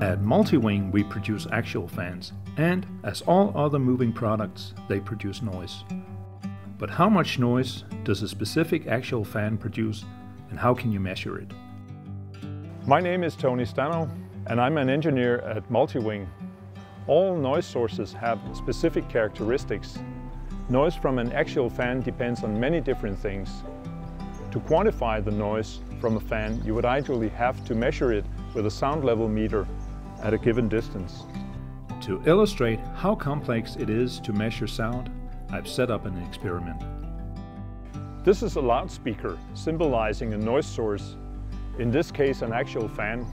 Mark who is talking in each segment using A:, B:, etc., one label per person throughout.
A: At Multi-Wing we produce axial fans and, as all other moving products, they produce noise. But how much noise does a specific axial fan produce and how can you measure it?
B: My name is Tony Stano and I'm an engineer at Multi-Wing. All noise sources have specific characteristics. Noise from an axial fan depends on many different things. To quantify the noise from a fan, you would ideally have to measure it with a sound level meter at a given distance.
A: To illustrate how complex it is to measure sound, I've set up an experiment.
B: This is a loudspeaker symbolizing a noise source, in this case an axial fan.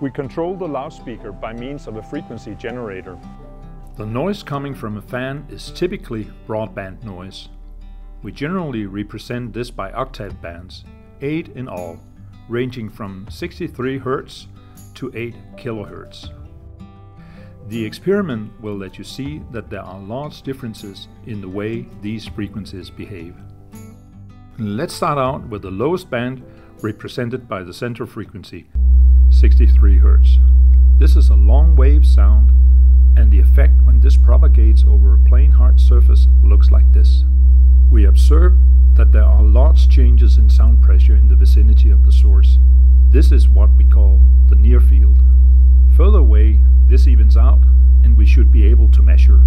B: We control the loudspeaker by means of a frequency generator.
A: The noise coming from a fan is typically broadband noise. We generally represent this by octave bands, 8 in all, ranging from 63 Hz to 8 kHz. The experiment will let you see that there are large differences in the way these frequencies behave. Let's start out with the lowest band represented by the center frequency, 63 Hz. This is a long wave sound and the effect when this propagates over a plain hard surface looks like this. We observe that there are large changes in sound pressure in the vicinity of the source. This is what we call the near field. Further away, this evens out and we should be able to measure.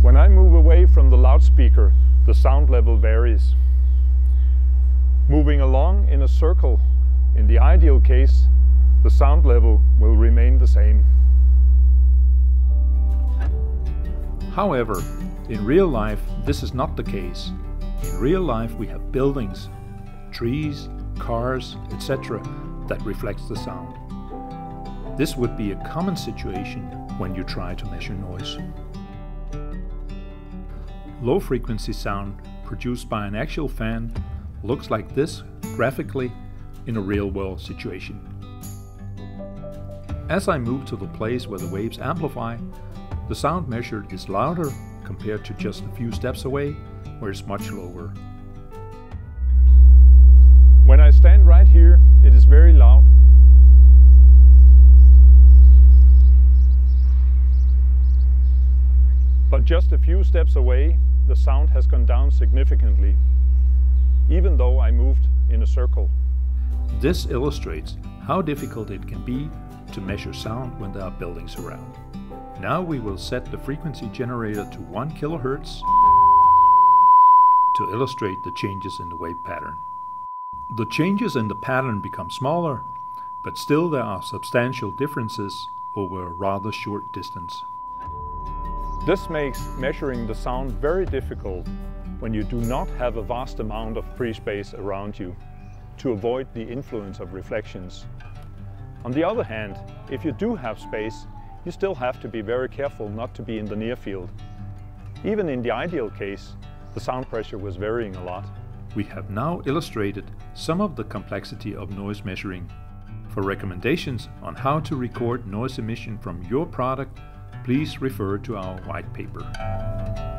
B: When I move away from the loudspeaker, the sound level varies. Moving along in a circle, in the ideal case, the sound level will remain the same.
A: However, in real life, this is not the case. In real life, we have buildings, trees, cars, etc. that reflects the sound. This would be a common situation when you try to measure noise. Low frequency sound produced by an axial fan looks like this graphically in a real world situation. As I move to the place where the waves amplify, the sound measured is louder compared to just a few steps away where it's much lower.
B: Very loud. But just a few steps away, the sound has gone down significantly, even though I moved in a circle.
A: This illustrates how difficult it can be to measure sound when there are buildings around. Now we will set the frequency generator to 1 kHz to illustrate the changes in the wave pattern. The changes in the pattern become smaller, but still there are substantial differences over a rather short distance.
B: This makes measuring the sound very difficult when you do not have a vast amount of free space around you to avoid the influence of reflections. On the other hand, if you do have space, you still have to be very careful not to be in the near field. Even in the ideal case, the sound pressure was varying a lot.
A: We have now illustrated some of the complexity of noise measuring. For recommendations on how to record noise emission from your product please refer to our white paper.